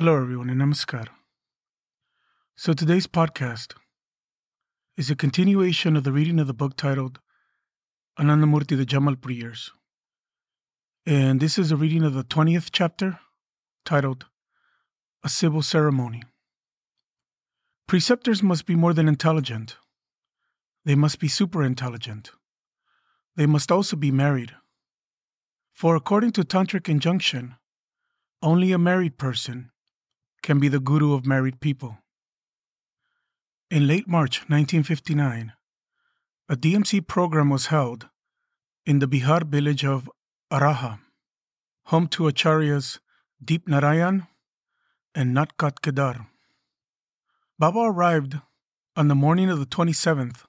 Hello, everyone, and namaskar. So, today's podcast is a continuation of the reading of the book titled Anandamurti, the Jamalpur Years. And this is a reading of the 20th chapter titled A Civil Ceremony. Preceptors must be more than intelligent, they must be super intelligent. They must also be married. For according to Tantric injunction, only a married person can be the guru of married people. In late March 1959, a DMC program was held in the Bihar village of Araha, home to Acharyas Deep Narayan and Natkat Kedar. Baba arrived on the morning of the 27th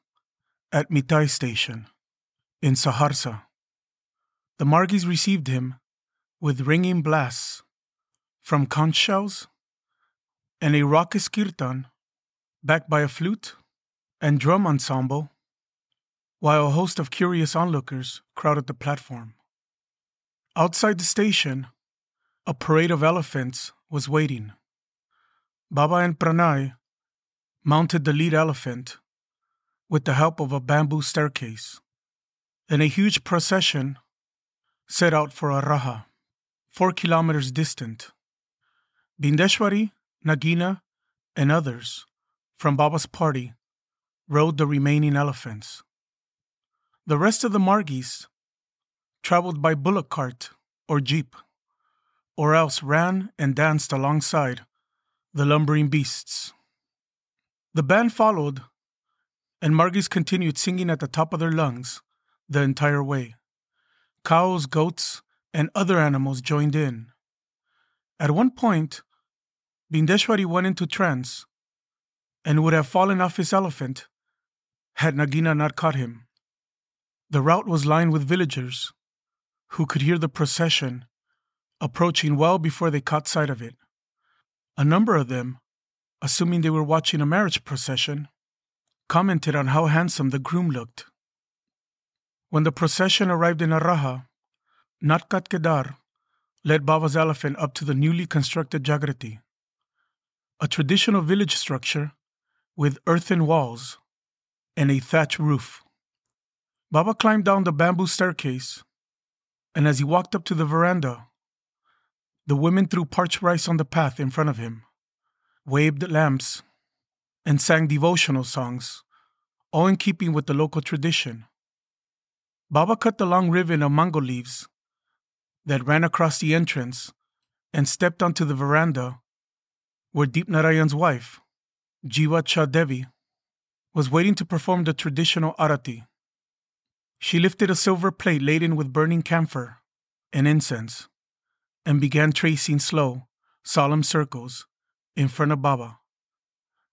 at Mitai station in Saharsa. The Margis received him with ringing blasts from conch shells and a raucous kirtan backed by a flute and drum ensemble, while a host of curious onlookers crowded the platform. Outside the station, a parade of elephants was waiting. Baba and Pranay mounted the lead elephant with the help of a bamboo staircase, and a huge procession set out for Araha, four kilometers distant. Bindeshwari, Nagina, and others from Baba's party rode the remaining elephants. The rest of the Margis traveled by bullock cart or jeep, or else ran and danced alongside the lumbering beasts. The band followed, and Margis continued singing at the top of their lungs the entire way. Cows, goats, and other animals joined in. At one point, Bindeshwari went into trance and would have fallen off his elephant had Nagina not caught him. The route was lined with villagers who could hear the procession approaching well before they caught sight of it. A number of them, assuming they were watching a marriage procession, commented on how handsome the groom looked. When the procession arrived in Araha, Natkat Kedar led Baba's elephant up to the newly constructed Jagrati a traditional village structure with earthen walls and a thatch roof. Baba climbed down the bamboo staircase, and as he walked up to the veranda, the women threw parched rice on the path in front of him, waved lamps, and sang devotional songs, all in keeping with the local tradition. Baba cut the long ribbon of mango leaves that ran across the entrance and stepped onto the veranda where Deep Narayan's wife, Jiva Chadevi, was waiting to perform the traditional arati. She lifted a silver plate laden with burning camphor and incense and began tracing slow, solemn circles in front of Baba,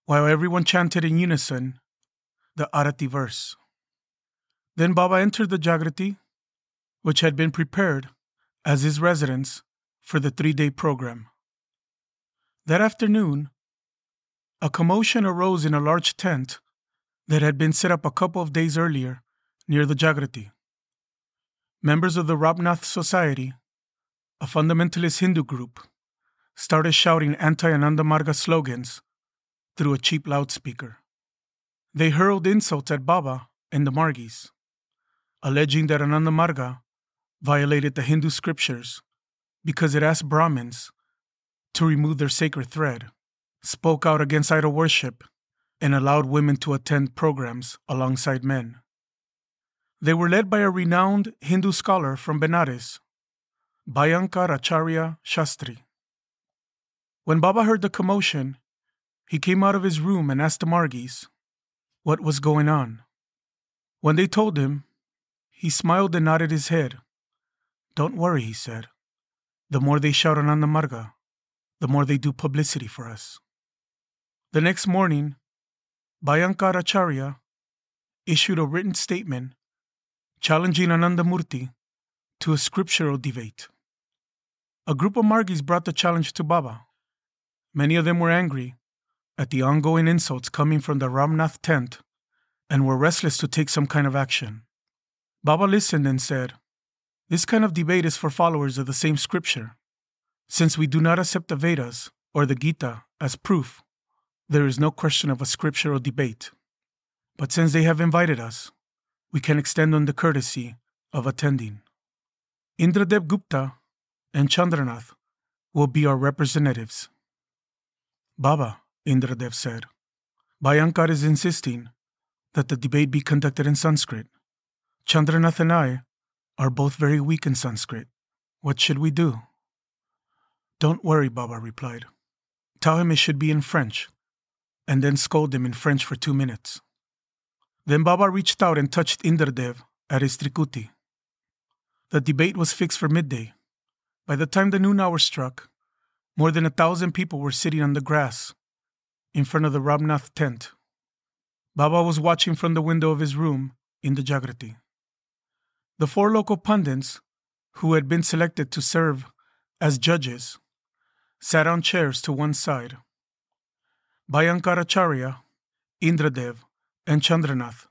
while everyone chanted in unison the arati verse. Then Baba entered the Jagrati, which had been prepared as his residence for the three day program. That afternoon, a commotion arose in a large tent that had been set up a couple of days earlier near the Jagrati. Members of the Ramnath Society, a fundamentalist Hindu group, started shouting anti Anandamarga slogans through a cheap loudspeaker. They hurled insults at Baba and the Margis, alleging that Ananda Anandamarga violated the Hindu scriptures because it asked Brahmins to remove their sacred thread, spoke out against idol worship, and allowed women to attend programs alongside men. They were led by a renowned Hindu scholar from Benares, Bhayankar Acharya Shastri. When Baba heard the commotion, he came out of his room and asked the Margis what was going on. When they told him, he smiled and nodded his head. Don't worry, he said. The more they shout Anandamarga, the more they do publicity for us. The next morning, Bhayankar Acharya issued a written statement challenging Anandamurti to a scriptural debate. A group of Margis brought the challenge to Baba. Many of them were angry at the ongoing insults coming from the Ramnath tent and were restless to take some kind of action. Baba listened and said, This kind of debate is for followers of the same scripture. Since we do not accept the Vedas or the Gita as proof, there is no question of a scriptural debate. But since they have invited us, we can extend on the courtesy of attending. Indradev Gupta and Chandranath will be our representatives. Baba, Indradev said, Bhayankar is insisting that the debate be conducted in Sanskrit. Chandranath and I are both very weak in Sanskrit. What should we do? Don't worry, Baba replied. Tell him it should be in French, and then scold him in French for two minutes. Then Baba reached out and touched Indradev at his trikuti. The debate was fixed for midday. By the time the noon hour struck, more than a thousand people were sitting on the grass in front of the Ramnath tent. Baba was watching from the window of his room in the Jagrati. The four local pundits, who had been selected to serve as judges, sat on chairs to one side. Bhayankaracharya, Indradev, and Chandranath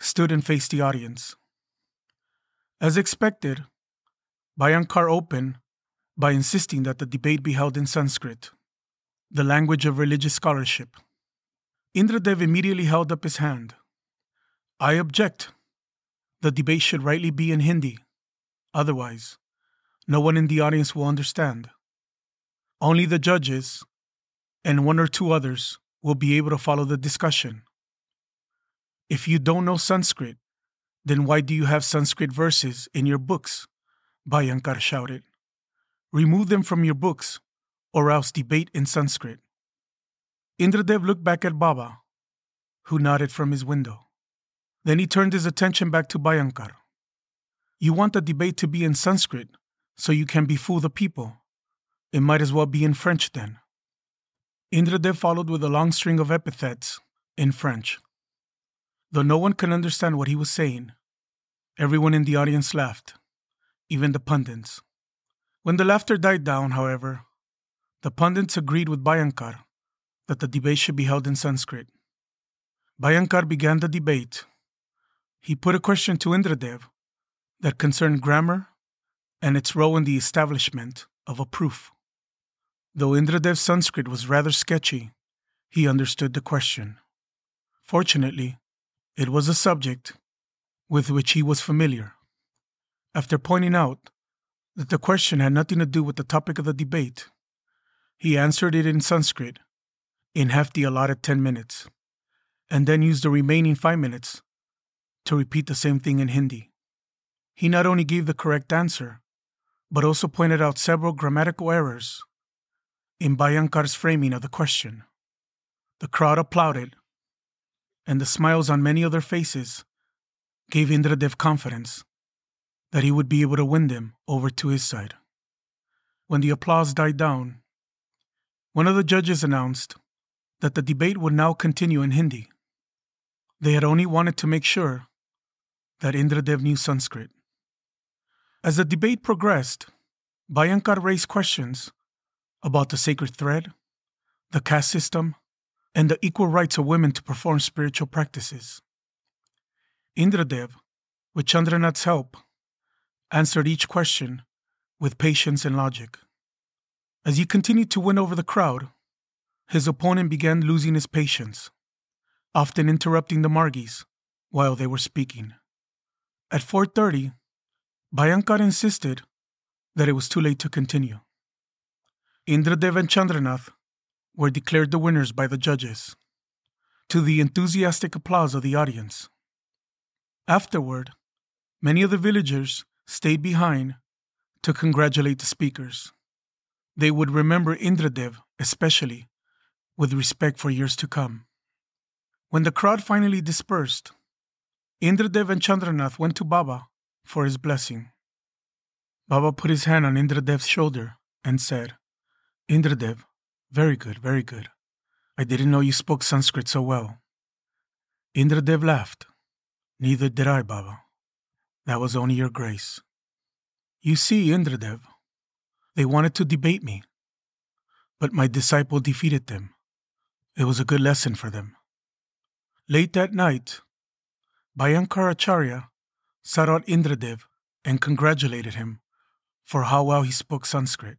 stood and faced the audience. As expected, Bhayankar opened by insisting that the debate be held in Sanskrit, the language of religious scholarship. Indradev immediately held up his hand. I object. The debate should rightly be in Hindi. Otherwise, no one in the audience will understand. Only the judges and one or two others will be able to follow the discussion. If you don't know Sanskrit, then why do you have Sanskrit verses in your books? Bhayankar shouted. Remove them from your books, or else debate in Sanskrit. Indradev looked back at Baba, who nodded from his window. Then he turned his attention back to Bhayankar. You want the debate to be in Sanskrit so you can befool the people. It might as well be in French then. Indradev followed with a long string of epithets in French. Though no one could understand what he was saying, everyone in the audience laughed, even the pundits. When the laughter died down, however, the pundits agreed with Bhayankar that the debate should be held in Sanskrit. Bhayankar began the debate. He put a question to Indradev that concerned grammar and its role in the establishment of a proof. Though Indradev's Sanskrit was rather sketchy, he understood the question. Fortunately, it was a subject with which he was familiar. After pointing out that the question had nothing to do with the topic of the debate, he answered it in Sanskrit in half the allotted 10 minutes, and then used the remaining 5 minutes to repeat the same thing in Hindi. He not only gave the correct answer, but also pointed out several grammatical errors in Bhayankar's framing of the question. The crowd applauded, and the smiles on many other faces gave Indradev confidence that he would be able to win them over to his side. When the applause died down, one of the judges announced that the debate would now continue in Hindi. They had only wanted to make sure that Indradev knew Sanskrit. As the debate progressed, Bhayankar raised questions about the sacred thread, the caste system, and the equal rights of women to perform spiritual practices. Indradev, with Chandranath's help, answered each question with patience and logic. As he continued to win over the crowd, his opponent began losing his patience, often interrupting the Margis while they were speaking. At 4:30, Bhayankar insisted that it was too late to continue. Indradev and Chandranath were declared the winners by the judges, to the enthusiastic applause of the audience. Afterward, many of the villagers stayed behind to congratulate the speakers. They would remember Indradev especially with respect for years to come. When the crowd finally dispersed, Indradev and Chandranath went to Baba for his blessing. Baba put his hand on Indradev's shoulder and said, Indradev, very good, very good. I didn't know you spoke Sanskrit so well. Indradev laughed. Neither did I, Baba. That was only your grace. You see, Indradev, they wanted to debate me, but my disciple defeated them. It was a good lesson for them. Late that night, Bhayankaracharya sought out Indradev and congratulated him for how well he spoke Sanskrit.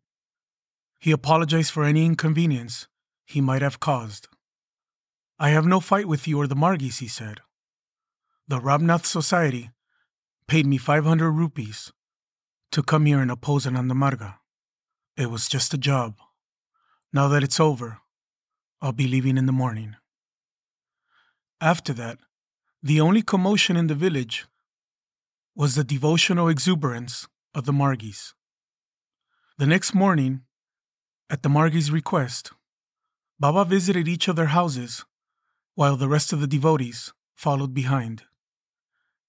He apologized for any inconvenience he might have caused. I have no fight with you or the Margis, he said. The Ramnath Society paid me 500 rupees to come here and oppose Ananda Marga. It was just a job. Now that it's over, I'll be leaving in the morning. After that, the only commotion in the village was the devotional exuberance of the Margis. The next morning, at the Margis' request, Baba visited each of their houses while the rest of the devotees followed behind.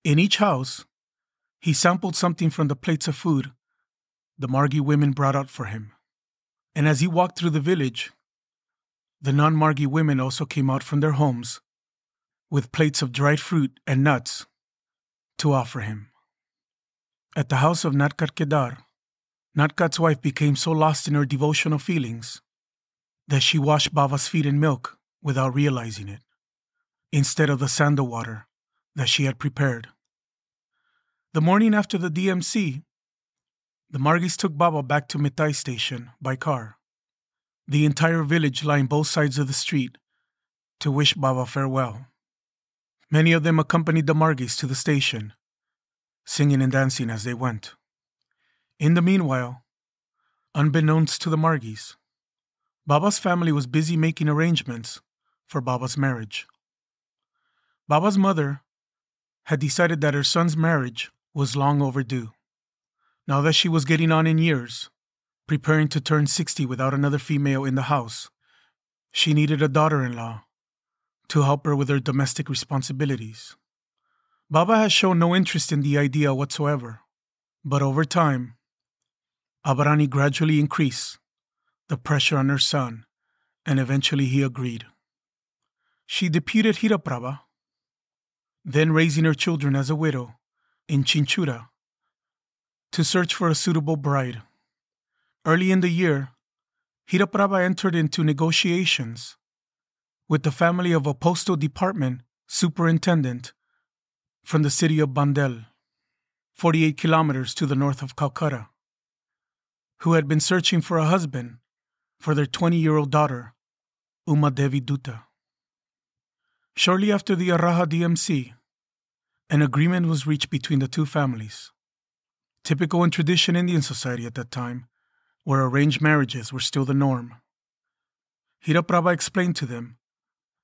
In each house, he sampled something from the plates of food the Margi women brought out for him. And as he walked through the village, the non Margi women also came out from their homes with plates of dried fruit and nuts to offer him. At the house of Natkat Kedar, Natkat's wife became so lost in her devotional feelings that she washed Baba's feet in milk without realizing it, instead of the sandal water that she had prepared. The morning after the DMC, the Margis took Baba back to Mitai station by car. The entire village lined both sides of the street to wish Baba farewell. Many of them accompanied the Margis to the station, singing and dancing as they went. In the meanwhile, unbeknownst to the Margis, Baba's family was busy making arrangements for Baba's marriage. Baba's mother had decided that her son's marriage was long overdue. Now that she was getting on in years, preparing to turn 60 without another female in the house, she needed a daughter in law to help her with her domestic responsibilities. Baba has shown no interest in the idea whatsoever, but over time, Abarani gradually increased the pressure on her son, and eventually he agreed. She deputed Hiraprabha, then raising her children as a widow, in Chinchura to search for a suitable bride. Early in the year, Hiraprabha entered into negotiations with the family of a postal department superintendent from the city of Bandel, 48 kilometers to the north of Calcutta, who had been searching for a husband for their 20 year old daughter, Uma Devi Dutta. Shortly after the Araha DMC, an agreement was reached between the two families. Typical in tradition Indian society at that time, where arranged marriages were still the norm. Hiraprabha explained to them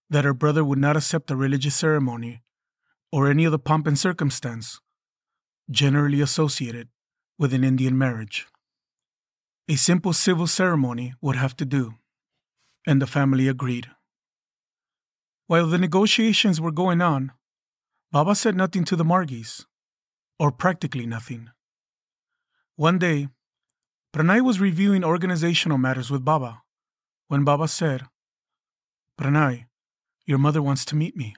that her brother would not accept a religious ceremony or any of the pomp and circumstance generally associated with an Indian marriage. A simple civil ceremony would have to do, and the family agreed. While the negotiations were going on, Baba said nothing to the Margis, or practically nothing. One day, Pranay was reviewing organizational matters with Baba when Baba said, Pranay, your mother wants to meet me.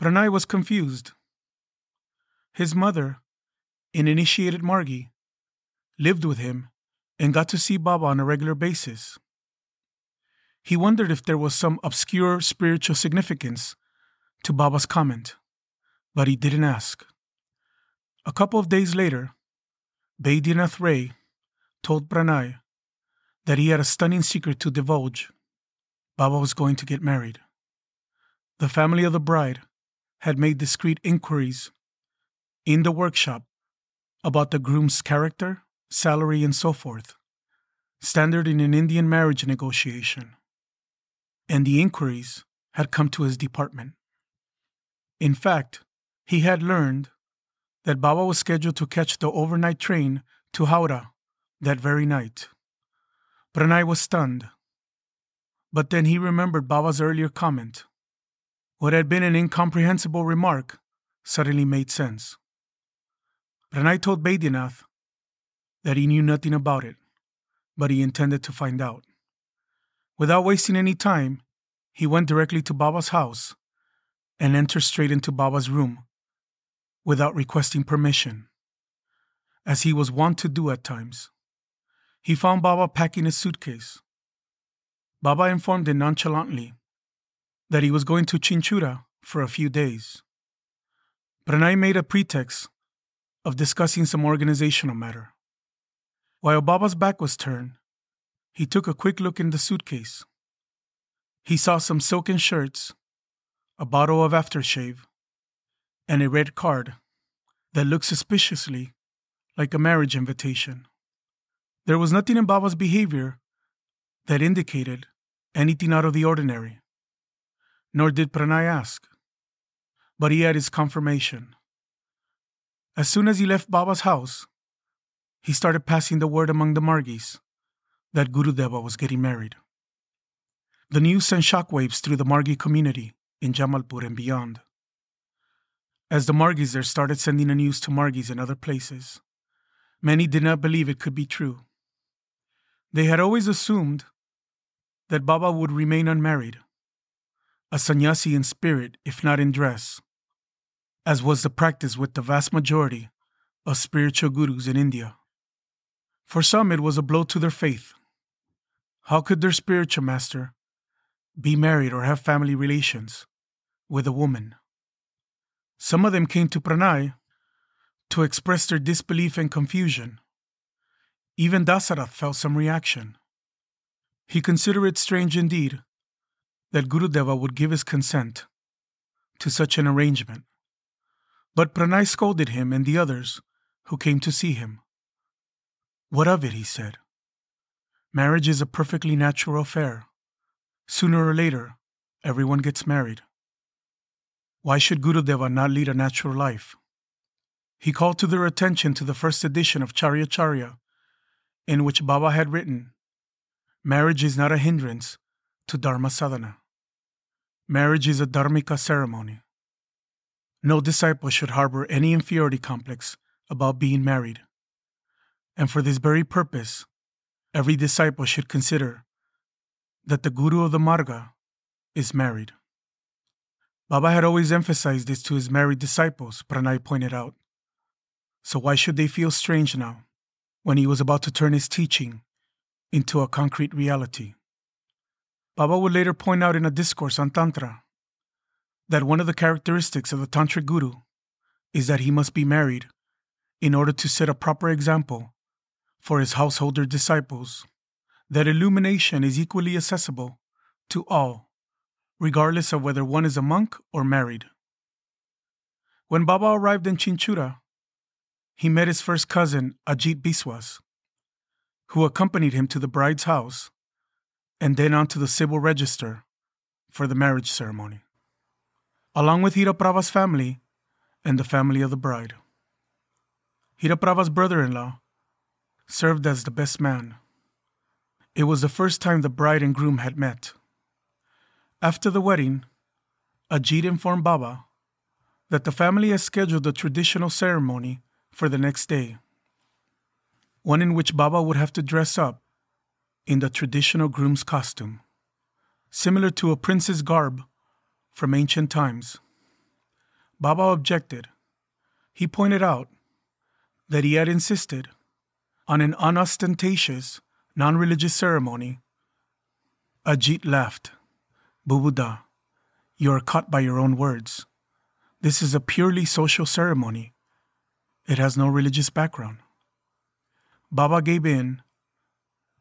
Pranay was confused. His mother, an initiated Margi, lived with him and got to see Baba on a regular basis. He wondered if there was some obscure spiritual significance to Baba's comment, but he didn't ask. A couple of days later, Baidyanath Ray told Pranay that he had a stunning secret to divulge. Baba was going to get married. The family of the bride had made discreet inquiries in the workshop about the groom's character, salary, and so forth, standard in an Indian marriage negotiation. And the inquiries had come to his department. In fact, he had learned that Baba was scheduled to catch the overnight train to Howrah that very night. Pranay was stunned. But then he remembered Baba's earlier comment. What had been an incomprehensible remark suddenly made sense. Pranay told Baidyanath that he knew nothing about it, but he intended to find out. Without wasting any time, he went directly to Baba's house and entered straight into Baba's room without requesting permission, as he was wont to do at times. He found Baba packing his suitcase. Baba informed him nonchalantly that he was going to Chinchura for a few days. Pranay made a pretext of discussing some organizational matter. While Baba's back was turned, He took a quick look in the suitcase. He saw some silken shirts, a bottle of aftershave, and a red card that looked suspiciously like a marriage invitation. There was nothing in Baba's behavior that indicated anything out of the ordinary, nor did Pranay ask. But he had his confirmation. As soon as he left Baba's house, he started passing the word among the Margis that Gurudeva was getting married. The news sent shockwaves through the Margi community in Jamalpur and beyond. As the Margis there started sending the news to Margis in other places, many did not believe it could be true. They had always assumed that Baba would remain unmarried, a sannyasi in spirit if not in dress, as was the practice with the vast majority of spiritual gurus in India. For some, it was a blow to their faith. How could their spiritual master be married or have family relations with a woman? Some of them came to Pranay to express their disbelief and confusion. Even Dasarath felt some reaction. He considered it strange indeed that Gurudeva would give his consent to such an arrangement. But Pranay scolded him and the others who came to see him. What of it? he said. Marriage is a perfectly natural affair. Sooner or later, everyone gets married. Why should Gurudeva not lead a natural life? He called to their attention to the first edition of Caryacarya, in which Baba had written, Marriage is not a hindrance to Dharma sadhana. Marriage is a dharmika ceremony. No disciple should harbor any inferiority complex about being married. And for this very purpose, every disciple should consider that the Guru of the Marga is married. Baba had always emphasized this to his married disciples, Pranay pointed out. So why should they feel strange now, when he was about to turn his teaching into a concrete reality? Baba would later point out in a discourse on Tantra that one of the characteristics of the Tantric Guru is that he must be married in order to set a proper example for his householder disciples, that illumination is equally accessible to all, regardless of whether one is a monk or married. When Baba arrived in Chinchura, he met his first cousin, Ajit Biswas, who accompanied him to the bride's house and then on to the civil register for the marriage ceremony, along with Hiraprabha's family and the family of the bride. Hiraprabha's brother in law served as the best man. It was the first time the bride and groom had met. After the wedding, Ajit informed Baba that the family had scheduled a traditional ceremony for the next day, one in which Baba would have to dress up in the traditional groom's costume, similar to a prince's garb from ancient times. Baba objected. He pointed out that he had insisted on an unostentatious, non religious ceremony. Ajit laughed. Bubuda, you are caught by your own words. This is a purely social ceremony. It has no religious background. Baba gave in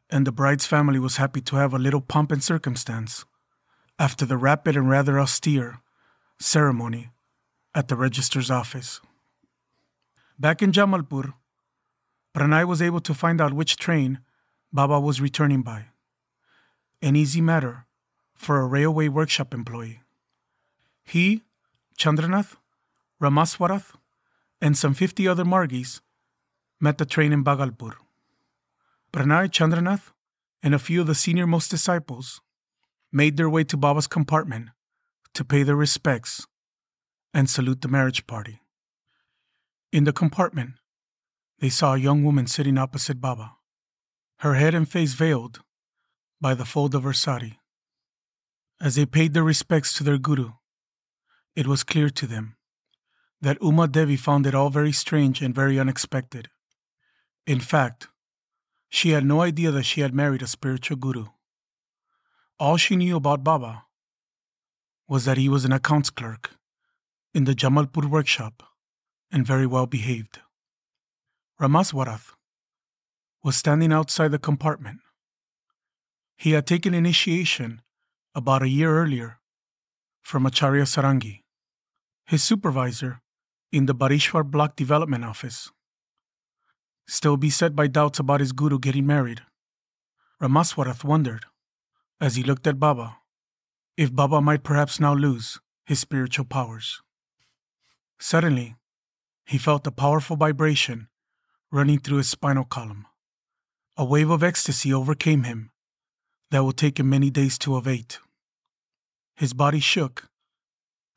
and the bride's family was happy to have a little pomp and circumstance after the rapid and rather austere ceremony at the registrar's office. Back in Jamalpur, Pranay was able to find out which train Baba was returning by. An easy matter for a railway workshop employee. He, Chandranath, Ramaswarath, and some 50 other Margis met the train in Bhagalpur. Pranay Chandranath and a few of the senior-most disciples made their way to Baba's compartment to pay their respects and salute the marriage party. In the compartment, they saw a young woman sitting opposite Baba, her head and face veiled by the fold of her sari. As they paid their respects to their guru, it was clear to them that Uma Devi found it all very strange and very unexpected. In fact, she had no idea that she had married a spiritual guru. All she knew about Baba was that he was an accounts clerk in the Jamalpur workshop and very well behaved. Ramaswarath was standing outside the compartment. He had taken initiation about a year earlier from Acharya Sarangi, his supervisor in the Barishwar Block Development Office. Still beset by doubts about his guru getting married, Ramaswarath wondered, as he looked at Baba, if Baba might perhaps now lose his spiritual powers. Suddenly, he felt a powerful vibration running through his spinal column. A wave of ecstasy overcame him that will take him many days to evade. His body shook,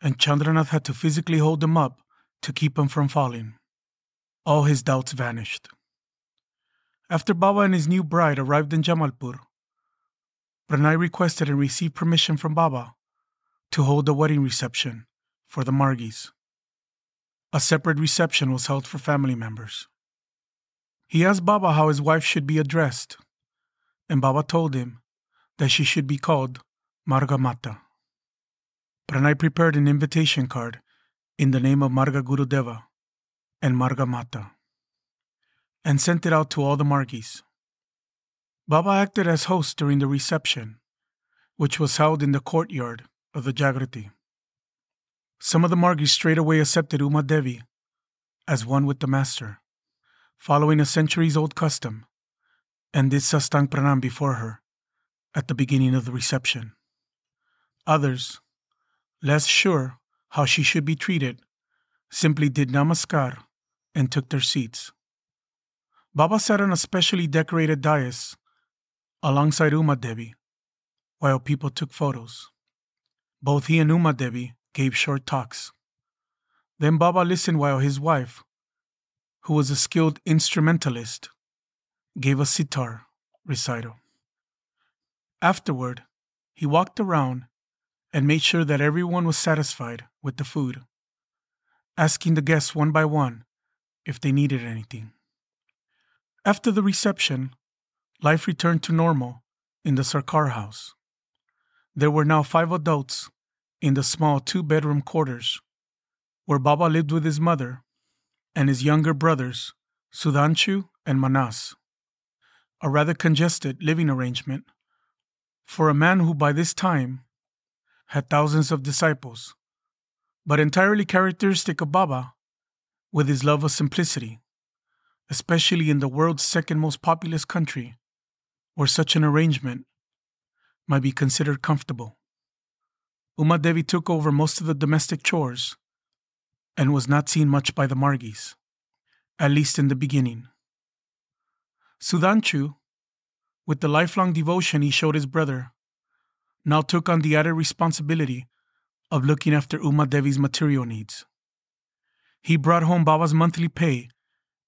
and Chandranath had to physically hold him up to keep him from falling. All his doubts vanished. After Baba and his new bride arrived in Jamalpur, Pranay requested and received permission from Baba to hold a wedding reception for the Margis. A separate reception was held for family members. He asked Baba how his wife should be addressed, and Baba told him that she should be called Marga Mata. Pranay prepared an invitation card in the name of Marga Gurudeva and Marga Mata and sent it out to all the Margis. Baba acted as host during the reception, which was held in the courtyard of the Jagrati. Some of the Margis straightway accepted Uma Devi as one with the Master, following a centuries old custom, and did Sastang Pranam before her at the beginning of the reception. Others, less sure how she should be treated, simply did namaskar and took their seats. Baba sat on a specially decorated dais alongside Uma Devi while people took photos. Both he and Uma Devi gave short talks. Then Baba listened while his wife, who was a skilled instrumentalist, gave a sitar recital. Afterward, he walked around and made sure that everyone was satisfied with the food, asking the guests one by one if they needed anything. After the reception, life returned to normal in the Sarkar house. There were now five adults in the small two bedroom quarters where Baba lived with his mother and his younger brothers, Sudhanshu and Manas. A rather congested living arrangement for a man who by this time had thousands of disciples, but entirely characteristic of Baba with his love of simplicity, especially in the world's second most populous country, where such an arrangement might be considered comfortable. Uma Devi took over most of the domestic chores and was not seen much by the Margis, at least in the beginning. Sudhanshu, with the lifelong devotion he showed his brother, now took on the added responsibility of looking after Uma Devi's material needs. He brought home Baba's monthly pay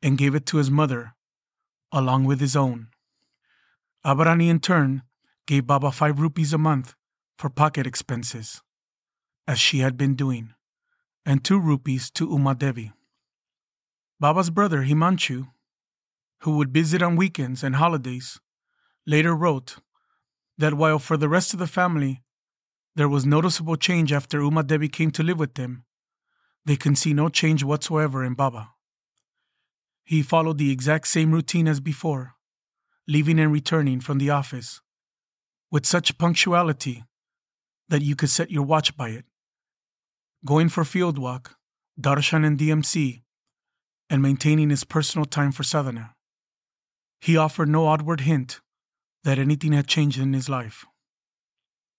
and gave it to his mother, along with his own. Abarani, in turn, gave Baba five rupees a month for pocket expenses, as she had been doing, and two rupees to Uma Devi. Baba's brother Himanshu, who would visit on weekends and holidays, later wrote that while for the rest of the family there was noticeable change after Uma Devi came to live with them, they can see no change whatsoever in Baba. He followed the exact same routine as before, leaving and returning from the office with such punctuality that you could set your watch by it, going for field walk, darshan and DMC, and maintaining his personal time for sadhana. He offered no outward hint that anything had changed in his life.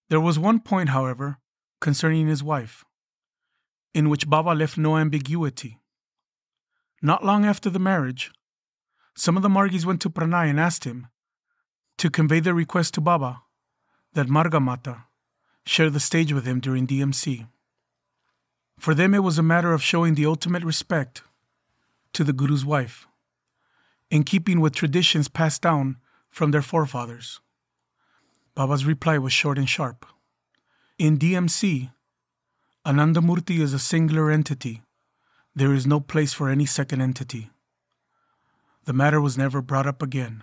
There was one point, however, concerning his wife, in which Baba left no ambiguity. Not long after the marriage, some of the Margis went to Pranay and asked him to convey their request to Baba that Margamata share the stage with him during DMC. For them, it was a matter of showing the ultimate respect to the Guru's wife, in keeping with traditions passed down from their forefathers. Baba's reply was short and sharp. In DMC, Anandamurti is a singular entity. There is no place for any second entity. The matter was never brought up again.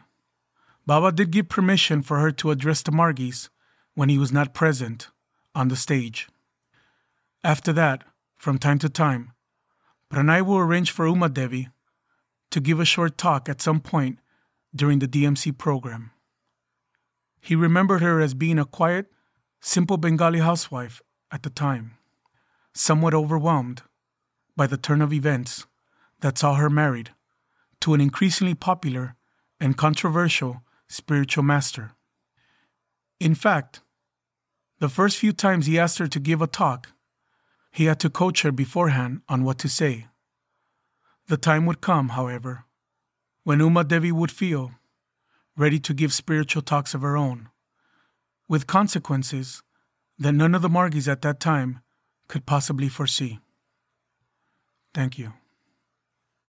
Baba did give permission for her to address the Margis when he was not present on the stage. After that, from time to time, Pranay will arrange for Uma Devi to give a short talk at some point during the DMC program. He remembered her as being a quiet, simple Bengali housewife at the time, somewhat overwhelmed by the turn of events that saw her married to an increasingly popular and controversial spiritual master. In fact, the first few times he asked her to give a talk, he had to coach her beforehand on what to say. The time would come, however, when Uma Devi would feel ready to give spiritual talks of her own, with consequences that none of the Margis at that time could possibly foresee. Thank you.